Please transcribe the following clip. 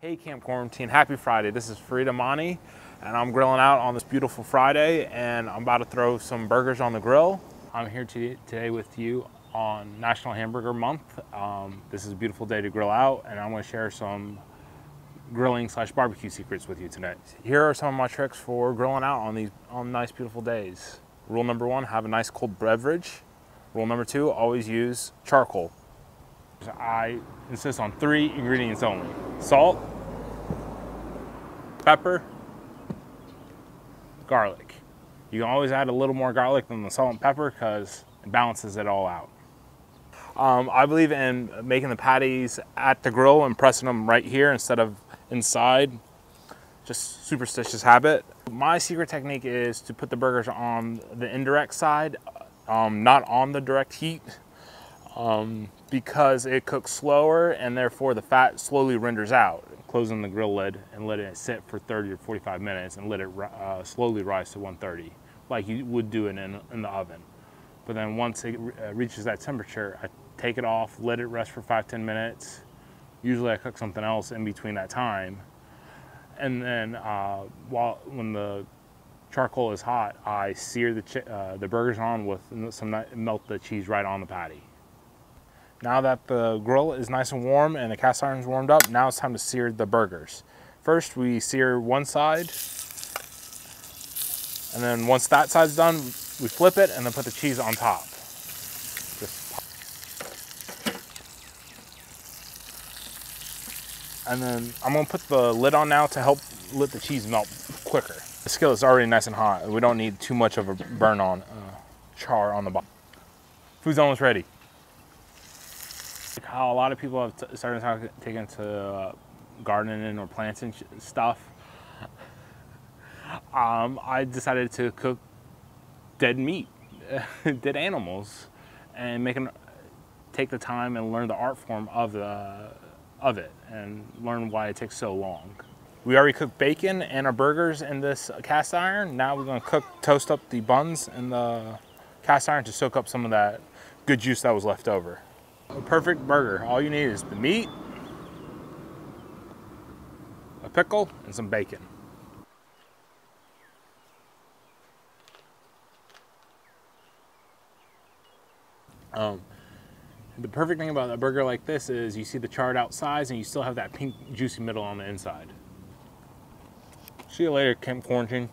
Hey Camp Quarantine, happy Friday. This is Fareid Amani and I'm grilling out on this beautiful Friday and I'm about to throw some burgers on the grill. I'm here today with you on National Hamburger Month. Um, this is a beautiful day to grill out and I'm gonna share some grilling slash barbecue secrets with you tonight. Here are some of my tricks for grilling out on these on nice beautiful days. Rule number one, have a nice cold beverage. Rule number two, always use charcoal. I insist on three ingredients only. Salt, pepper, garlic. You can always add a little more garlic than the salt and pepper because it balances it all out. Um, I believe in making the patties at the grill and pressing them right here instead of inside. Just superstitious habit. My secret technique is to put the burgers on the indirect side, um, not on the direct heat um, because it cooks slower and therefore the fat slowly renders out. Closing the grill lid and let it sit for 30 or 45 minutes and let it uh, slowly rise to 130 like you would do it in, in the oven. But then once it uh, reaches that temperature, I take it off, let it rest for five, 10 minutes. Usually I cook something else in between that time. And then uh, while when the charcoal is hot, I sear the, uh, the burgers on with some melt the cheese right on the patty. Now that the grill is nice and warm and the cast iron's warmed up, now it's time to sear the burgers. First, we sear one side, and then once that side's done, we flip it and then put the cheese on top. and then I'm gonna put the lid on now to help let the cheese melt quicker. The skillet's already nice and hot. We don't need too much of a burn on, uh, char on the bottom. Food's almost ready how a lot of people have started to take into uh, gardening or planting stuff. Um, I decided to cook dead meat, dead animals, and make them take the time and learn the art form of the of it and learn why it takes so long. We already cooked bacon and our burgers in this cast iron. Now we're gonna cook, toast up the buns in the cast iron to soak up some of that good juice that was left over. A perfect burger. All you need is the meat, a pickle, and some bacon. Um, the perfect thing about a burger like this is you see the charred outside and you still have that pink juicy middle on the inside. See you later, Camp Quarantine.